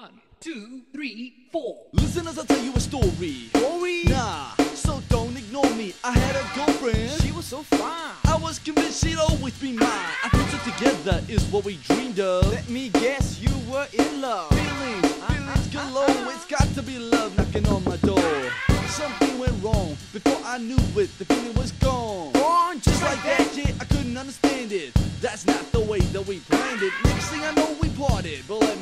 One, two, three, four. Listen as I tell you a story. Story? Nah, so don't ignore me. I had a girlfriend. She was so fine. I was convinced she'd always be mine. I put it together is what we dreamed of. Let me guess, you were in love. Feelings, feelings galore. Uh-huh. Uh-huh. It's got to be love knocking on my door. Something went wrong before I knew it. The feeling was gone. Gone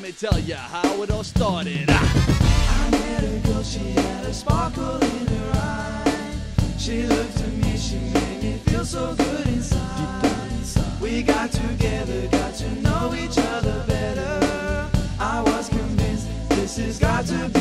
me tell ya how it all started. Ah. I met a girl, she had a sparkle in her eye. She looked at me, she made me feel so good inside. Deep down inside. We got together, got to know each other better. I was convinced this has got to be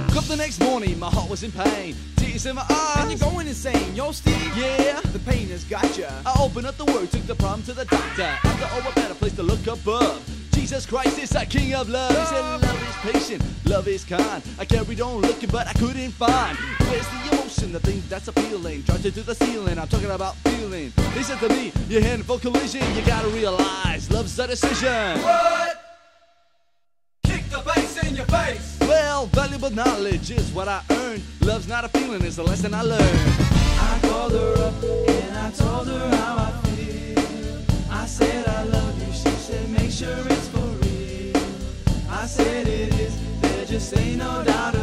woke up the next morning, my heart was in pain. Tears in my eyes. And you're going insane, yo, Steve. Yeah. The pain has got ya. I opened up the word, took the problem to the doctor. After all, a better place to look above. Jesus Christ is our King of love. He said, Love is patient, love is kind. I carried on looking, but I couldn't find. Where's the emotion, the thing that's appealing? Tried to do the ceiling, I'm talking about feeling. He said to me, You're heading for collision. You gotta realize, love's a decision. What? Face. Well, valuable knowledge is what I earned. Love's not a feeling, it's a lesson I learned. I called her up and I told her how I feel. I said I love you. She said make sure it's for real. I said it is. There just ain't no doubt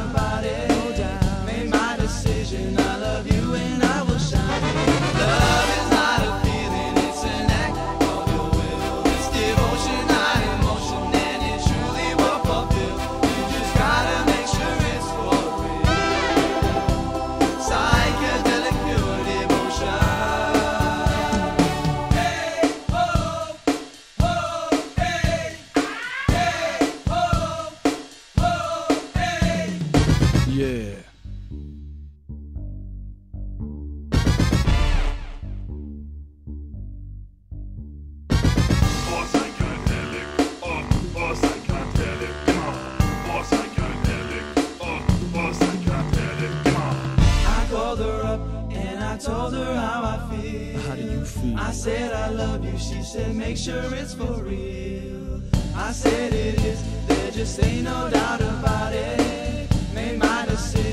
feel? How did you feel? I said I love you. She said make sure it's for real. I said it is. There just ain't no doubt about it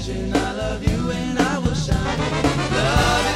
vision. I love you and I will shine. Love